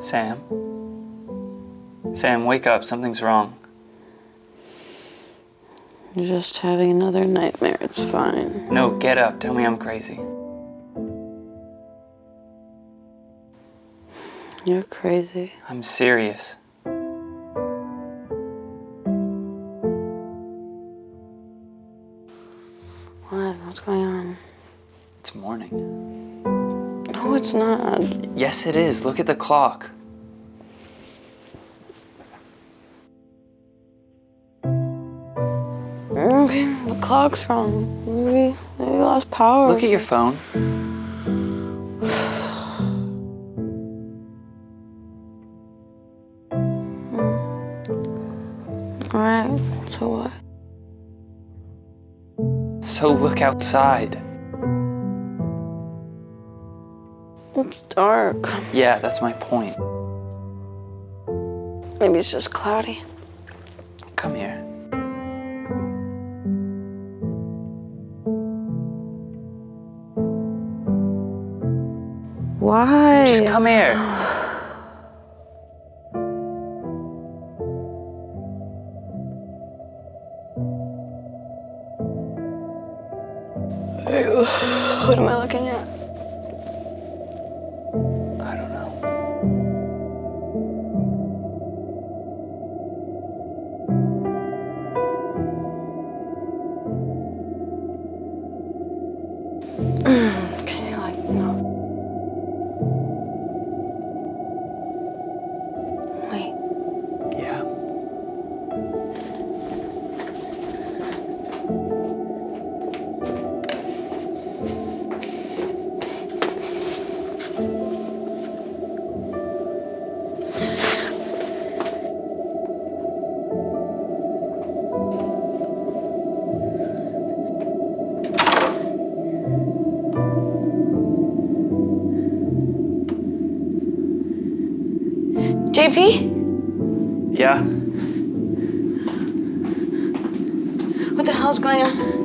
Sam? Sam, wake up. Something's wrong. You're just having another nightmare. It's fine. No, get up. Tell me I'm crazy. You're crazy. I'm serious. What? What's going on? It's morning. No, it's not. Yes, it is. Look at the clock. Okay, the clock's wrong. Maybe, maybe we lost power. Look at your phone. Alright, so what? So look outside. It's dark. Yeah, that's my point. Maybe it's just cloudy. Come here. Why? Just come here. What am I looking at? 嗯。JP? Yeah? What the hell's going on?